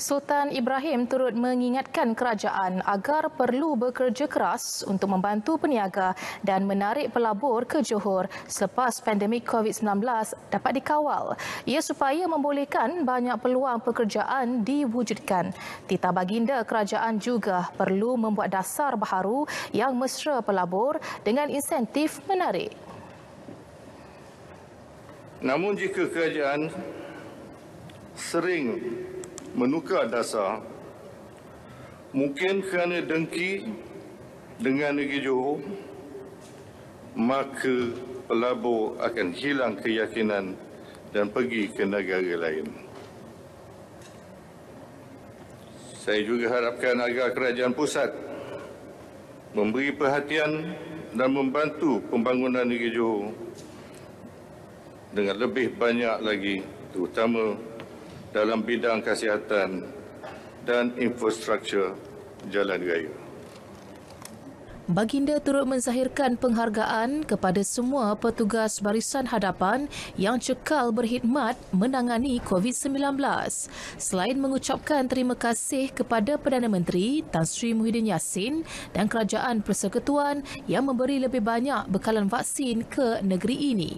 Sultan Ibrahim turut mengingatkan kerajaan agar perlu bekerja keras untuk membantu peniaga dan menarik pelabur ke Johor selepas pandemik COVID-19 dapat dikawal. Ia supaya membolehkan banyak peluang pekerjaan diwujudkan. Tita Baginda kerajaan juga perlu membuat dasar baharu yang mesra pelabur dengan insentif menarik. Namun jika kerajaan sering menukar dasar mungkin kerana dengki dengan negeri Johor maka pelabur akan hilang keyakinan dan pergi ke negara lain. Saya juga harapkan agar kerajaan pusat memberi perhatian dan membantu pembangunan negeri Johor dengan lebih banyak lagi terutama dalam bidang kesihatan dan infrastruktur jalan raya. Baginda turut menzahirkan penghargaan kepada semua petugas barisan hadapan yang cekal berkhidmat menangani COVID-19. Selain mengucapkan terima kasih kepada Perdana Menteri Tan Sri Muhyiddin Yassin dan Kerajaan Persekutuan yang memberi lebih banyak bekalan vaksin ke negeri ini.